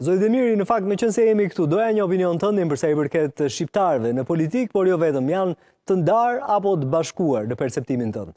Zoti Demiri, në fakt, meqenëse jemi këtu, doja një opinion tëndin për sa i përket shqiptarëve në politikë, por jo vetëm, janë të ndarë apo të bashkuar në perceptimin tënd?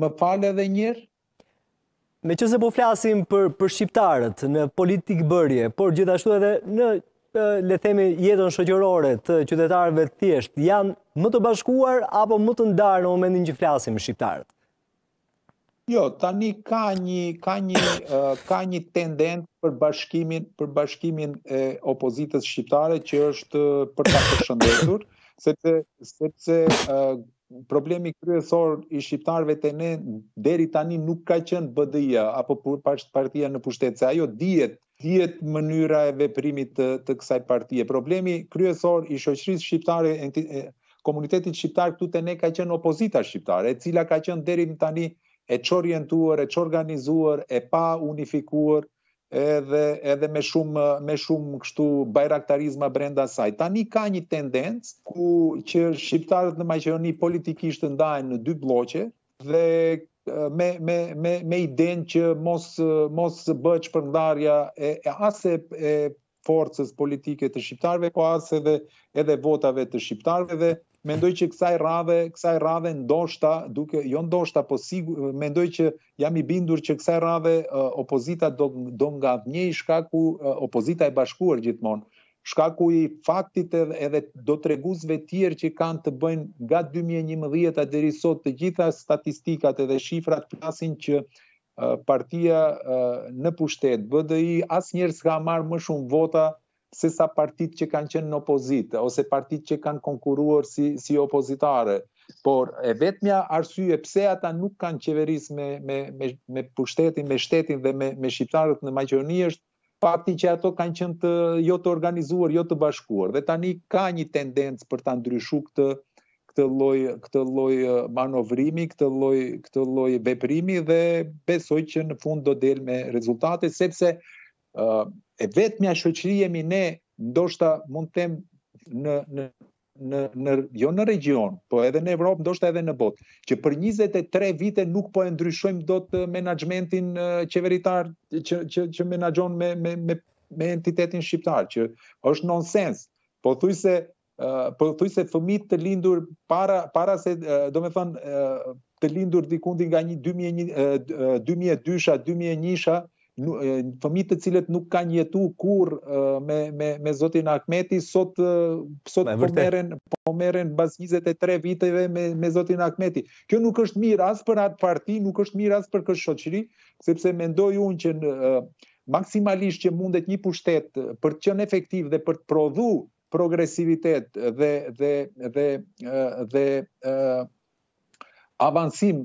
Më fal edhe njëherë? Meqenëse po flasim për, për shqiptarët në politikëbërje, por gjithashtu edhe në le të themi jetën shoqërore të qytetarëve të thjeshtë, janë më të bashkuar apo më të ndarë në momentin që flasim shqiptarët? Jo, tani ka një ka një ka një tendencë për bashkimin për bashkimin e opozitës shqiptare që është për ta përshëndetur, sepse sepse uh, problemi kryesor i shqiptarëve te ne deri tani nuk ka qenë BDI-a apo partia në pushtet, se ajo dihet dihet mënyra e veprimit të, të kësaj partie. Problemi kryesor i shoqërisë shqiptare, e, komunitetit shqiptar këtu te ne ka qenë opozita shqiptare, e cila ka qenë deri tani e çorientuar, e çorganizuar, e paunifikuar, edhe edhe me shumë me shumë kështu bajraktarizma brenda saj. Tani ka një tendencë ku që shqiptarët në Maqedoni politikisht të ndahen në dy blloqe, dhe me me me me idenë që mos mos bëhet shpërndarja e, e as e, e forcës politike të shqiptarëve, po as edhe edhe votave të shqiptarëve dhe mendoj që kësaj radhe, kësaj radhe ndoshta, duke jo ndoshta, po sigur mendoj që jam i bindur që kësaj radhe uh, opozita do do ngadhënjejë shkaku uh, opozita e bashkuar gjithmonë Shkaku i faktit edhe do treguesve tjerë që kanë të bëjnë nga dy mijë e njëmbëdhjeta deri sot të gjitha statistikat edhe shifrat flasin që partia në pushtet, BDI, asnjëherë s'ka marrë më shumë vota sesa partitë që kanë qenë në opozitë, ose partitë që kanë konkurruar si, si opozitare. Por e vetmja arsye pse ata nuk kanë qeverisë me, me, me, me pushtetin, me shtetin dhe me, me shqiptarët në Maqedoni është fakti që ato kanë qenë të jo të organizuar, jo të bashkuar dhe tani ka një tendencë për ta ndryshu këtë këtë lloj këtë lloj manovrimi, këtë lloj këtë lloj veprimi dhe besoj që në fund do del me rezultate sepse uh, e vetmja shoqëri jemi ne, ndoshta mund të them në në në në jo në regjion, po edhe në Evropë, ndoshta edhe në botë, që për 23 vite nuk po e ndryshojmë dot menaxhmentin qeveritar që që që menaxhon me me me me entitetin shqiptar që është nonsens. Pothuajse pothuajse fëmijët të lindur para para se domethënë të lindur dikundi nga një 2002-sha, 2001-sha fëmijët të cilët nuk kanë jetu kurrë me me me zotin Ahmeti sot sot po merren po merren mbas 23 viteve me me zotin Ahmeti. Kjo nuk është mirë as për atë parti, nuk është mirë as për këtë shoqëri, sepse mendoj unë që në, maksimalisht që mundet një pushtet për të qenë efektiv dhe për të prodhu progresivitet dhe dhe dhe dhe, dhe avancim